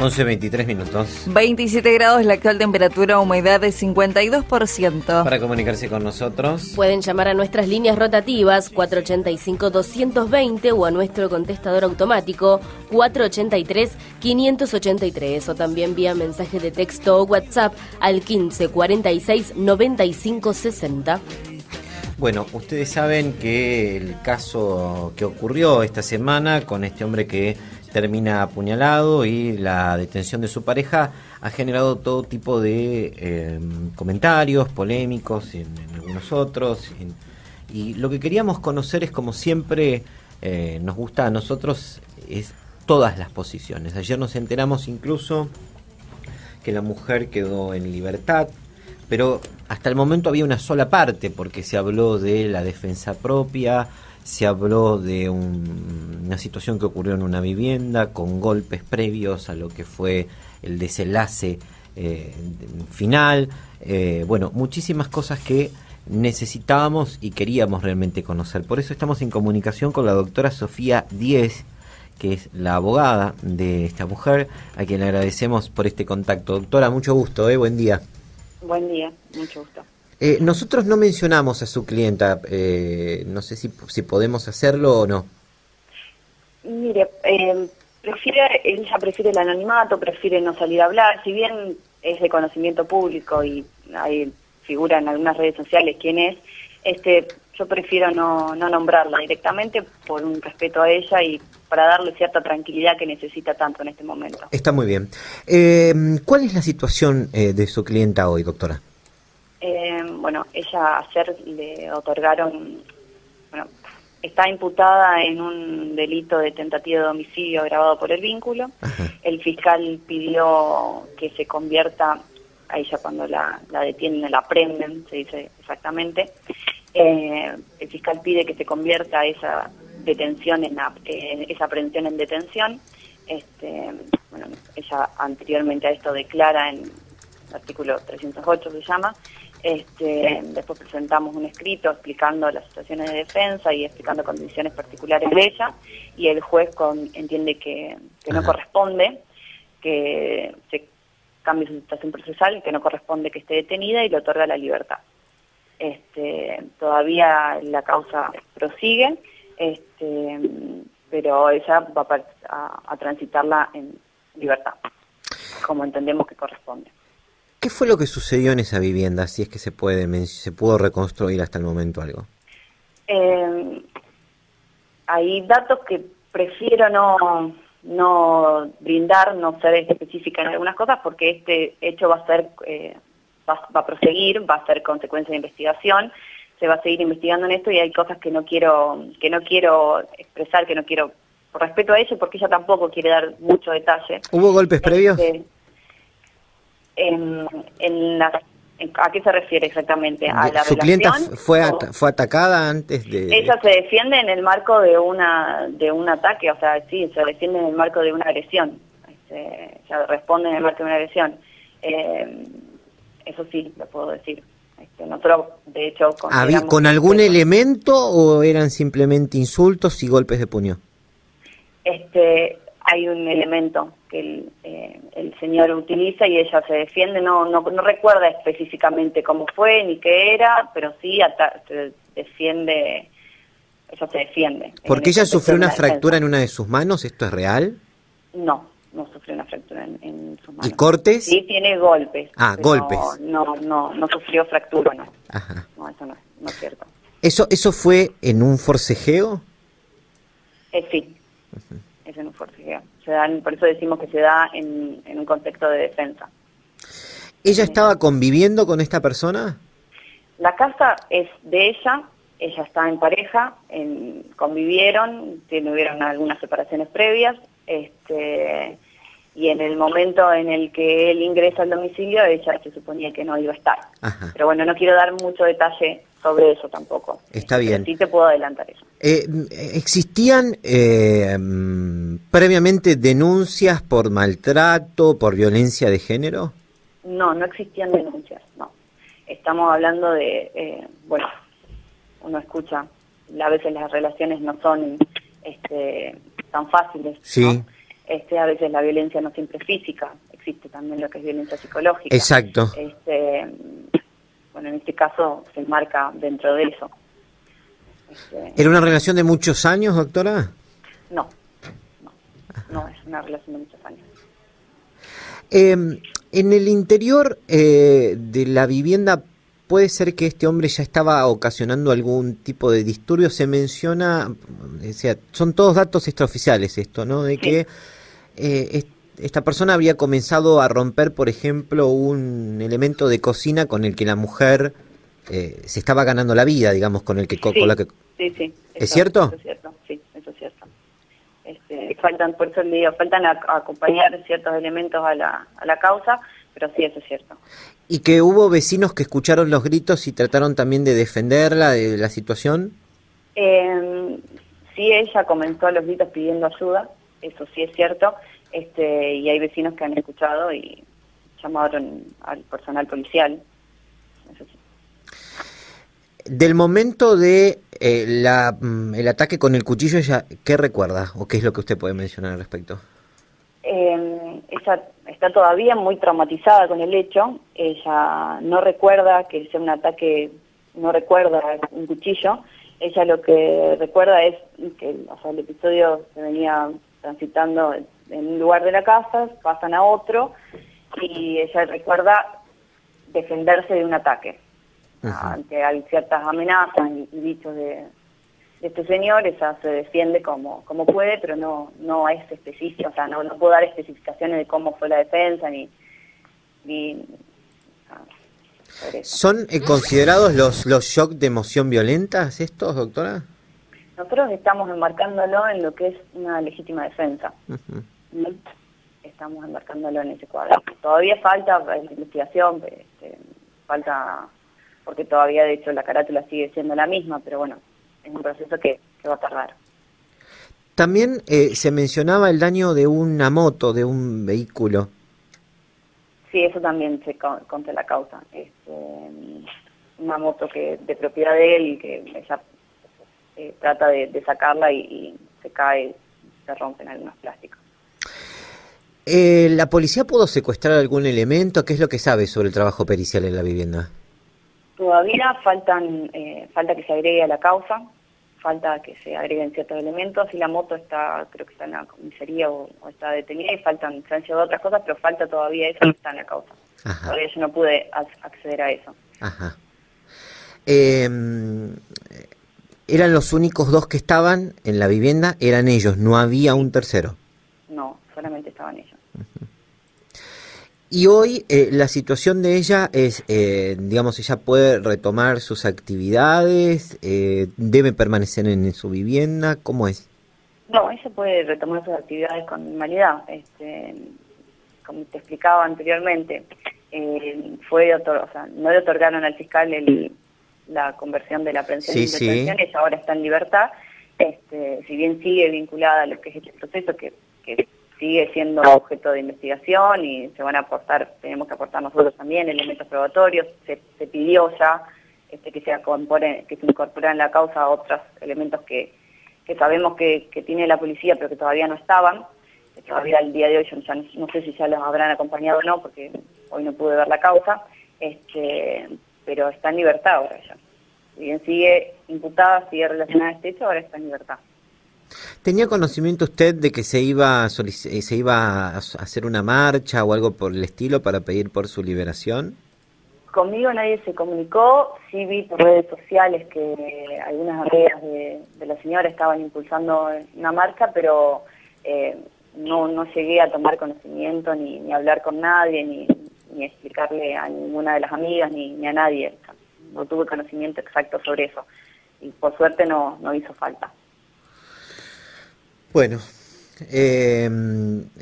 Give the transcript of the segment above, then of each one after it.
11.23 minutos. 27 grados la actual temperatura, humedad de 52%. Para comunicarse con nosotros. Pueden llamar a nuestras líneas rotativas 485-220 o a nuestro contestador automático 483-583 o también vía mensaje de texto o WhatsApp al 15 46 95 60. Bueno, ustedes saben que el caso que ocurrió esta semana con este hombre que termina apuñalado y la detención de su pareja ha generado todo tipo de eh, comentarios polémicos en, algunos otros. y lo que queríamos conocer es, como siempre eh, nos gusta a nosotros, es todas las posiciones. Ayer nos enteramos incluso que la mujer quedó en libertad, pero hasta el momento había una sola parte, porque se habló de la defensa propia, se habló de una situación que ocurrió en una vivienda con golpes previos a lo que fue el desenlace eh, final. Eh, bueno, muchísimas cosas que necesitábamos y queríamos realmente conocer. Por eso estamos en comunicación con la doctora Sofía Díez, que es la abogada de esta mujer, a quien le agradecemos por este contacto. Doctora, mucho gusto, ¿eh? buen día. Buen día, mucho gusto. Eh, nosotros no mencionamos a su clienta, eh, no sé si, si podemos hacerlo o no. Mire, eh, prefiere, ella prefiere el anonimato, prefiere no salir a hablar, si bien es de conocimiento público y hay figura en algunas redes sociales quién es, este, yo prefiero no, no nombrarla directamente por un respeto a ella y para darle cierta tranquilidad que necesita tanto en este momento. Está muy bien. Eh, ¿Cuál es la situación de su clienta hoy, doctora? Eh, bueno, ella ayer le otorgaron, bueno, está imputada en un delito de tentativa de homicidio agravado por el vínculo. El fiscal pidió que se convierta, a ella cuando la, la detienen, la prenden, se dice exactamente, eh, el fiscal pide que se convierta esa detención en, esa aprehensión en detención. Este, bueno, ella anteriormente a esto declara en el artículo 308 se llama, este, después presentamos un escrito explicando las situaciones de defensa y explicando condiciones particulares de ella y el juez con, entiende que, no corresponde que se cambie su situación procesal, que no corresponde que esté detenida y le otorga la libertad. Este, todavía la causa prosigue, este, pero ella va a transitarla en libertad, como entendemos que corresponde. ¿Qué fue lo que sucedió en esa vivienda, si es que se puede se pudo reconstruir hasta el momento algo? Eh, hay datos que prefiero no, no brindar, no ser específica en algunas cosas, porque este hecho va a ser eh, va, a proseguir, va a ser consecuencia de investigación, se va a seguir investigando en esto y hay cosas que no quiero que no quiero expresar, que no quiero por respeto a ello, porque ella tampoco quiere dar mucho detalle. ¿Hubo golpes previos? Este, en, ¿A qué se refiere exactamente? ¿A la ¿Su clienta fue, fue atacada antes de...? Ella se defiende en el marco de una de un ataque, o sea, sí, se defiende en el marco de una agresión. Este, ella responde en el marco de una agresión. Eh, eso sí, lo puedo decir. Este, nosotros, de hecho... ¿Con algún elemento o eran simplemente insultos y golpes de puño? Este, hay un elemento que el, eh, el, señor utiliza y ella se defiende, no, no, no, recuerda específicamente cómo fue ni qué era, pero sí se defiende, ella se defiende. ¿Porque ella sufrió una fractura en una de sus manos? ¿Esto es real? No, no sufrió una fractura en, sus manos. ¿Y cortes? Sí, tiene golpes. Ah, golpes. No, no, no sufrió fractura, no. Ajá. No, eso no, no es cierto. ¿Eso, ¿Eso fue en un forcejeo? Eh, sí es en un forcejeo. Se dan, por eso decimos que se da en, un contexto de defensa. ¿Ella estaba conviviendo con esta persona? La casa es de ella, ella está en pareja, en, convivieron, tuvieron algunas separaciones previas, este, y en el momento en el que él ingresa al domicilio, ella se suponía que no iba a estar. Pero bueno, no quiero dar mucho detalle sobre eso tampoco. Está bien. sí te puedo adelantar eso. Eh, ¿Existían eh, previamente denuncias por maltrato, por violencia de género? No, no existían denuncias, no. Estamos hablando de, eh, bueno, uno escucha a veces las relaciones no son este, tan fáciles. Sí. Este, a veces la violencia no siempre es física, existe también lo que es violencia psicológica. Exacto. Este, bueno, en este caso se enmarca dentro de eso. Este, ¿Era una relación de muchos años, doctora? No, no, no es una relación de muchos años. Eh, en el interior eh, de la vivienda puede ser que este hombre ya estaba ocasionando algún tipo de disturbio. Se menciona, o sea, son todos datos extraoficiales esto, ¿no? De que eh, esta persona habría comenzado a romper, por ejemplo, un elemento de cocina con el que la mujer eh, se estaba ganando la vida, digamos, con el que... Sí, con la que... sí, sí. ¿Es cierto? Eso es cierto, sí, eso es cierto. Este, faltan, por eso le digo, faltan a, a acompañar ciertos elementos a la, a la causa, pero sí, eso es cierto. ¿Y que hubo vecinos que escucharon los gritos y trataron también de defenderla de la situación? Eh, sí, ella comenzó los gritos pidiendo ayuda, eso sí es cierto, este, y hay vecinos que han escuchado y llamaron al personal policial. Eso sí. Del momento de eh, la, mm, el ataque con el cuchillo, ella, ¿qué recuerda o qué es lo que usted puede mencionar al respecto? Eh, ella está todavía muy traumatizada con el hecho, ella no recuerda que sea un ataque, no recuerda un cuchillo, ella lo que recuerda es que o sea, el episodio se venía transitando en un lugar de la casa, pasan a otro y ella recuerda defenderse de un ataque. Ajá. Ante hay ciertas amenazas y, dichos de, de este señor, ella se defiende como, como puede, pero no, no es específica, o sea, no, no puedo dar especificaciones de cómo fue la defensa ni... ni ah. ¿Son eh, considerados los, los shock de emoción violentas estos, doctora? Nosotros estamos enmarcándolo en lo que es una legítima defensa. Estamos embarcándolo en ese cuadro. Todavía falta la investigación, este, falta, porque todavía de hecho la carátula sigue siendo la misma, pero bueno, es un proceso que, que va a tardar. También eh, se mencionaba el daño de una moto, de un vehículo. Sí, eso también se con- contra la causa. Este, una moto que de propiedad de él que ella eh, trata de, de sacarla y, y se cae, se rompen algunos plásticos. Eh, ¿La policía pudo secuestrar algún elemento? ¿Qué es lo que sabe sobre el trabajo pericial en la vivienda? Todavía faltan, eh, falta que se agregue a la causa, falta que se agreguen ciertos elementos y la moto está, creo que está en la comisaría o, o está detenida y faltan, se han llevado otras cosas, pero falta todavía eso que está en la causa. Ajá, Todavía yo no pude ac- acceder a eso. ajá. Eh, eran los únicos dos que estaban en la vivienda, eran ellos, no había un tercero. No, solamente estaban ellos. Y hoy eh, la situación de ella es, eh, digamos, ella puede retomar sus actividades, eh, debe permanecer en su vivienda, ¿cómo es? No, ella puede retomar sus actividades con normalidad. Este, como te explicaba anteriormente, eh, fue o sea, no le otorgaron al fiscal el- la conversión de la pensión Sí, de sí. ella ahora está en libertad. Este, si bien sigue vinculada a lo que es este proceso, que, que sigue siendo objeto de investigación y se van a aportar, tenemos que aportar nosotros también elementos probatorios, se, se pidió ya este, que, se incorpore, que se incorporan en la causa otros elementos que, que sabemos que, que tiene la policía pero que todavía no estaban, que todavía al día de hoy yo ya no, no sé si ya los habrán acompañado o no, porque hoy no pude ver la causa, este, pero está en libertad ahora ella. Si bien sigue imputada, sigue relacionada a este hecho, ahora está en libertad. ¿Tenía conocimiento usted de que se iba, a eh, se iba a hacer una marcha o algo por el estilo para pedir por su liberación? Conmigo nadie se comunicó, sí vi por redes sociales que algunas amigas de, de la señora estaban impulsando una marcha, pero eh, no, no llegué a tomar conocimiento ni, ni hablar con nadie, ni, ni explicarle a ninguna de las amigas, ni, ni a nadie. No tuve conocimiento exacto sobre eso. Y por suerte no, no hizo falta. Bueno, eh,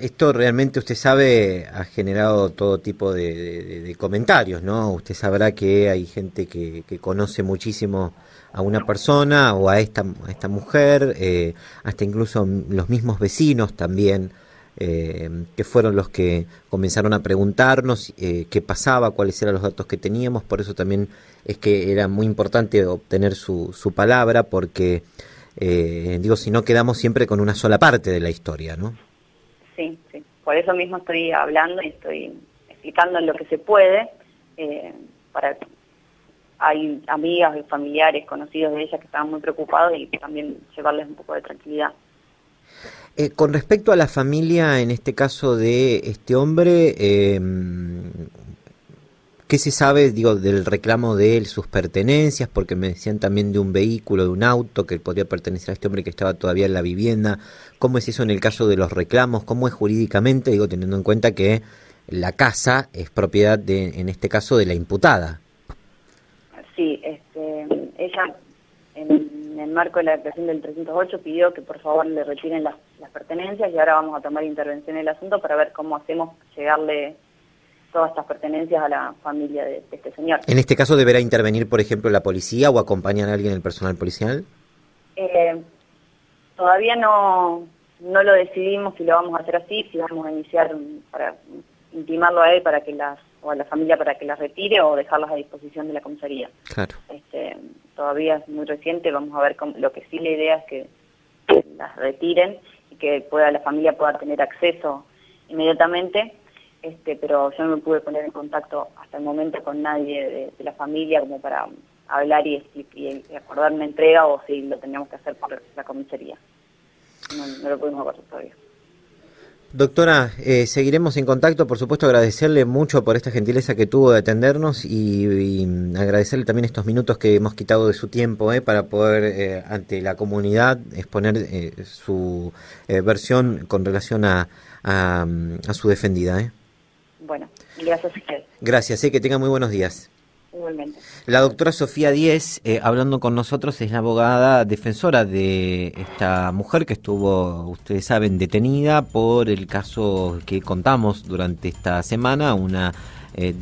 esto realmente usted sabe ha generado todo tipo de, comentarios, ¿no? Usted sabrá que hay gente que, que conoce muchísimo a una persona o a esta, esta mujer, eh, hasta incluso los mismos vecinos también eh, que fueron los que comenzaron a preguntarnos eh, qué pasaba, cuáles eran los datos que teníamos, por eso también es que era muy importante obtener su, su palabra, porque, eh, digo, si no quedamos siempre con una sola parte de la historia, ¿no? Sí, sí, por eso mismo estoy hablando y estoy explicando lo que se puede, para hay amigas familiares conocidos de ella que estaban muy preocupados y también llevarles un poco de tranquilidad. Eh, con respecto a la familia, en este caso de este hombre, eh, ¿qué se sabe, digo, del reclamo de él, sus pertenencias? Porque me decían también de un vehículo, de un auto que podría pertenecer a este hombre que estaba todavía en la vivienda. ¿Cómo es eso en el caso de los reclamos? ¿Cómo es jurídicamente? Digo, teniendo en cuenta que la casa es propiedad, de, en este caso, de la imputada. Sí, este, ella en el marco de la declaración del 308 pidió que por favor le retiren las, pertenencias y ahora vamos a tomar intervención en el asunto para ver cómo hacemos llegarle todas estas pertenencias a la familia de, este señor. ¿En este caso deberá intervenir, por ejemplo, la policía o acompañar a alguien el personal policial? Eh, todavía no, no lo decidimos si lo vamos a hacer así, si vamos a iniciar para intimarlo a él para que las o a la familia para que las retire o dejarlas a disposición de la comisaría. Claro. Este, todavía es muy reciente, vamos a ver lo que sí la idea es que, las retiren y que pueda la familia pueda tener acceso inmediatamente, este, pero yo no me pude poner en contacto hasta el momento con nadie de, la familia como para hablar y, acordar una entrega o si lo teníamos que hacer por la comisaría. No, no lo pudimos acordar todavía. Doctora, eh, seguiremos en contacto, por supuesto agradecerle mucho por esta gentileza que tuvo de atendernos y, agradecerle también estos minutos que hemos quitado de su tiempo eh, para poder eh, ante la comunidad exponer su versión con relación a, a, a su defendida. Bueno, gracias a usted. Gracias, que tenga muy buenos días. La doctora Sofía Díez, eh, hablando con nosotros, es la abogada defensora de esta mujer que estuvo, ustedes saben, detenida por el caso que contamos durante esta semana, una eh,